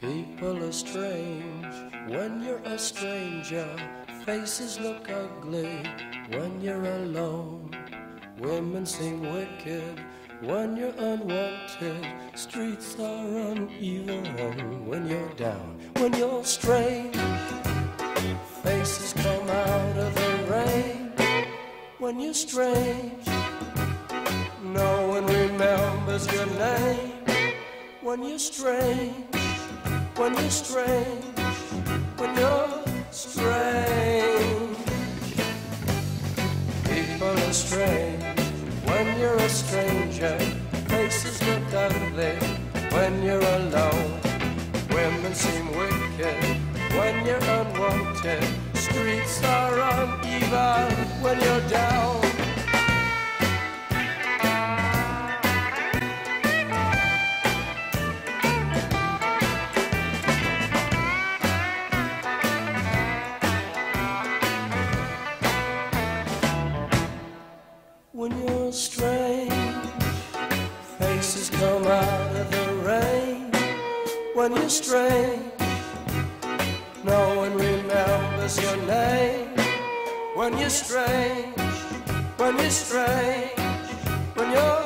People are strange when you're a stranger. Faces look ugly when you're alone. Women seem wicked when you're unwanted. Streets are uneven when you're down. When you're strange, faces come out of the rain. When you're strange, no one remembers your name. When you're strange when you're strange, when you're strange. People are strange when you're a stranger. Faces look ugly when you're alone. Women seem wicked when you're unwanted. Streets are uneven when you're down. Faces come out of the rain when you're strange. No one remembers your name when you're strange. When you're strange. When you're